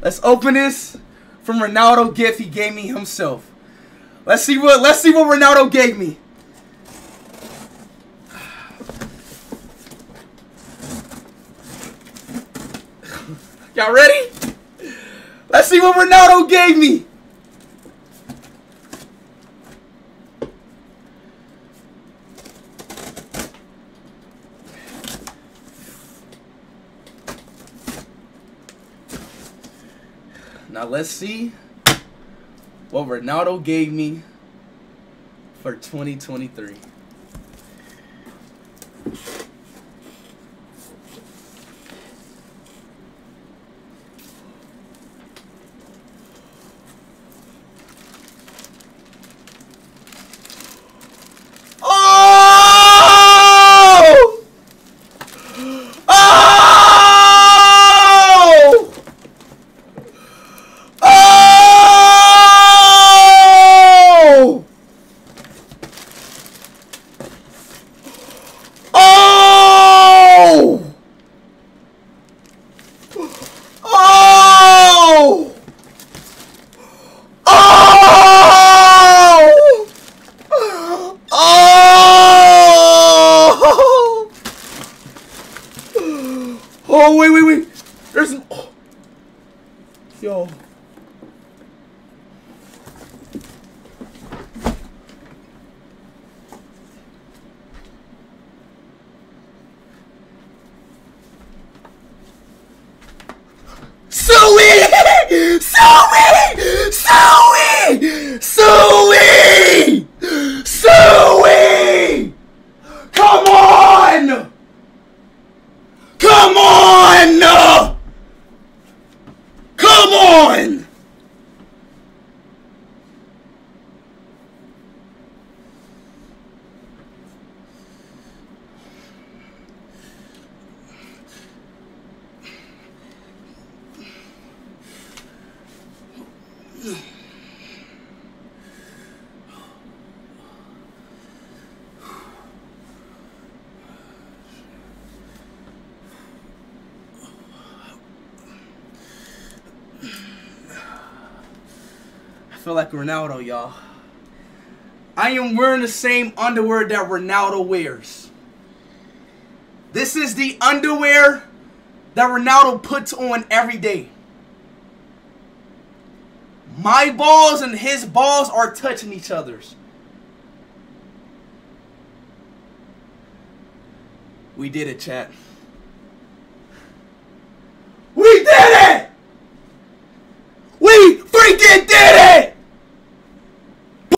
Let's open this from Ronaldo gift he gave me himself. Let's see what let's see what Ronaldo gave me. Y'all ready? Let's see what Ronaldo gave me. Now let's see what Ronaldo gave me for 2023. Oh! Oh! Oh! Oh! Oh! Oh! Oh! Oh, wait, wait, wait. There's. Oh. Yo. Suey! Suey! Suey! Suey! Suey! Come on! Come on! Come on! I feel like Ronaldo, y'all. I am wearing the same underwear that Ronaldo wears. This is the underwear that Ronaldo puts on every day. My balls and his balls are touching each other's. We did it, chat.